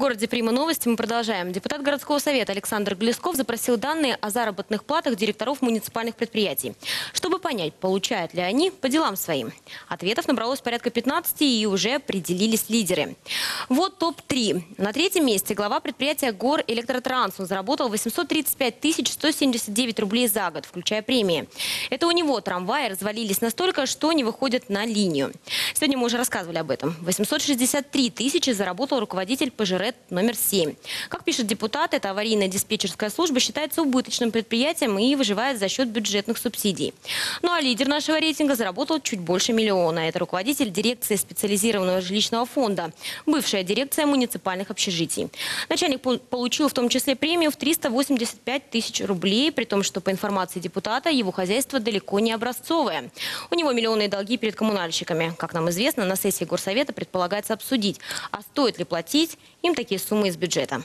В городе Прима новости мы продолжаем. Депутат городского совета Александр Глесков запросил данные о заработных платах директоров муниципальных предприятий, чтобы понять, получают ли они по делам своим. Ответов набралось порядка 15 и уже определились лидеры. Вот топ-3. На третьем месте глава предприятия ГОР Электротранс. Он заработал 835 тысяч 179 рублей за год, включая премии. Это у него трамваи развалились настолько, что не выходят на линию. Сегодня мы уже рассказывали об этом. 863 тысячи заработал руководитель ПЖР номер 7. Как пишет депутат, эта аварийная диспетчерская служба считается убыточным предприятием и выживает за счет бюджетных субсидий. Ну а лидер нашего рейтинга заработал чуть больше миллиона. Это руководитель дирекции специализированного жилищного фонда, бывшая дирекция муниципальных общежитий. Начальник пол- получил в том числе премию в 385 тысяч рублей, при том, что по информации депутата его хозяйство далеко не образцовое. У него миллионные долги перед коммунальщиками. Как известно, на сессии горсовета предполагается обсудить, а стоит ли платить им такие суммы из бюджета.